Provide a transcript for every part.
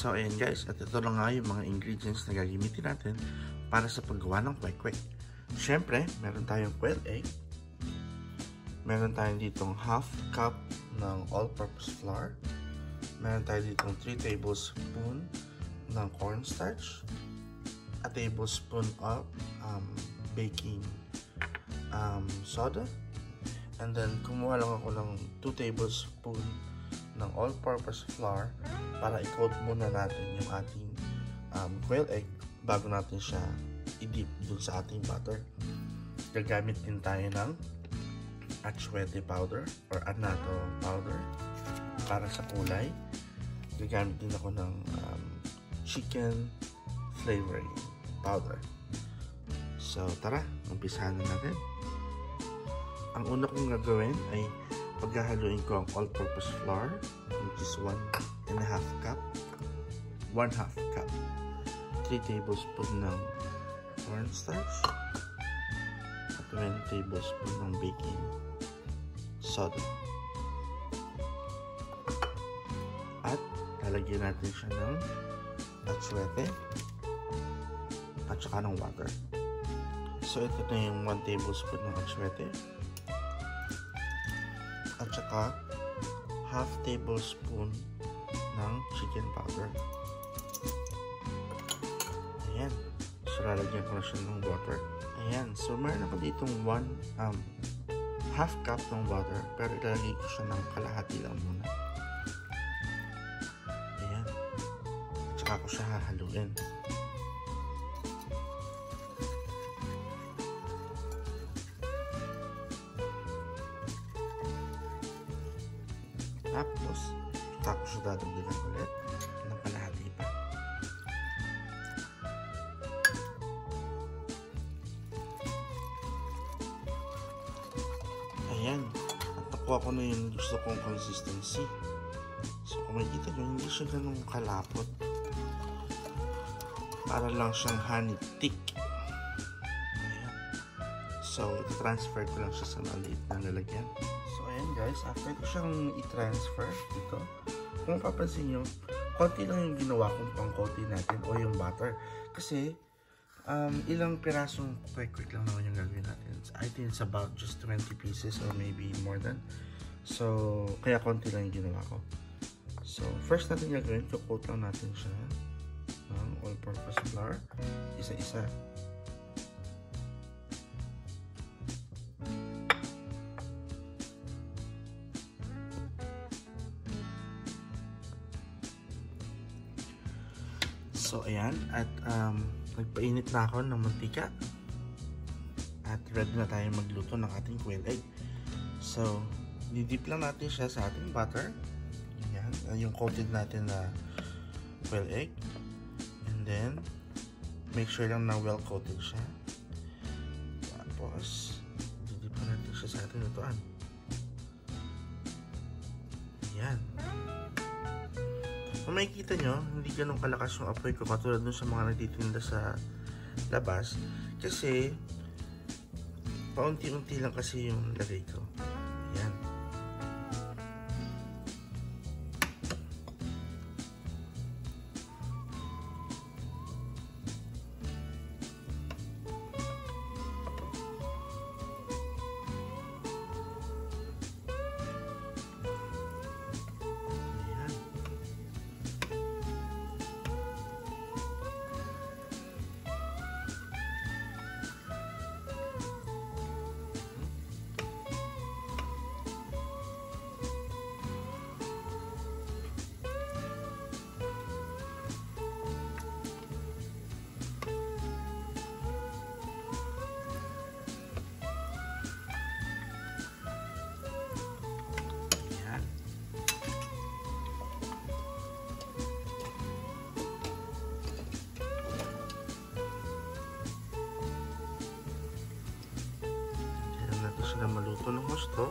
So, ayan guys, at ito na nga yung mga ingredients na gagamitin natin para sa paggawa ng kwek-kwek. Siyempre, meron tayong quail egg. Meron tayong ditong half cup ng all-purpose flour. Meron tayo ditong 3 tablespoon ng cornstarch. A tablespoon of um, baking um, soda. And then, kumuha lang ako ng 2 tablespoon ng all-purpose flour para i-coat muna natin yung ating um, quail egg bago natin siya i-dip dun sa ating butter. Gagamit din tayo ng achwete powder or anato powder para sa kulay. Gagamit din ako ng um, chicken flavoring powder. So, tara, umpisahan na natin. Ang una kong gagawin ay paghahaluin ko ang all-purpose flour which is 1 and a half cup 1 half cup. 3 tablespoon ng cornstarch at 20 tablespoon ng baking soda. At lalagyan natin siya ng atsuete at saka ng water. So ito na yung 1 tablespoon ng atsuete at saka half tablespoon ng chicken powder. Ayan. So, lalagyan ko na siya ng water. Ayan. So, meron ako ditong one, um, half cup ng water. Pero ilalagay ko siya ng kalahati lang muna. Ayan. At saka ko siya hahaluin. Tapos, tapos siya dadagdagan ulit ng kalahati pa. Ayan. At nakuha ko na yung gusto kong consistency. So, kung makikita nyo, hindi siya ganun kalapot. Para lang siyang honey thick. Ayan. So, ito-transfer ko lang siya sa maliit na lalagyan. Guys, after ko siyang i-transfer dito, kung papansin nyo, konti lang yung ginawa kong pang-coating natin o yung butter. Kasi, um, ilang pirasong quick-quick lang naman yung gagawin natin. I think it's about just 20 pieces or maybe more than. So, kaya konti lang yung ginawa ko. So, first natin gagawin, coat lang natin siya ng all-purpose flour. Isa-isa. So, ayan. At um, nagpainit na ako ng mantika. At ready na tayo magluto ng ating quail egg. So, didip lang natin siya sa ating butter. Ayan. Yung coated natin na quail egg. And then, make sure lang na well coated siya. Tapos, didip natin siya sa ating lutuan. Ayan. Kung makikita nyo, hindi ganun kalakas yung apoy ko katulad dun sa mga nagtitinda sa labas. Kasi, paunti-unti lang kasi yung lagay ko. Sila maluto ng gusto.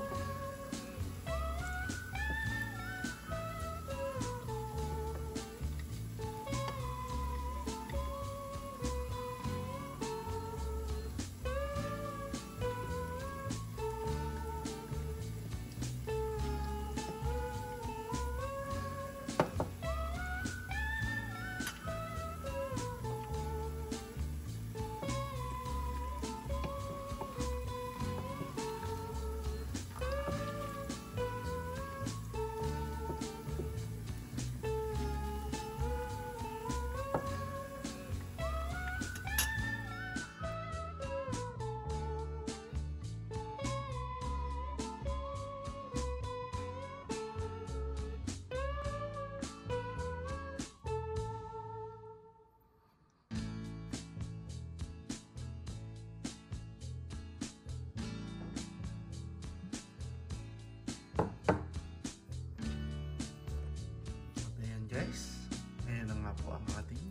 guys, ayan na nga po ang ating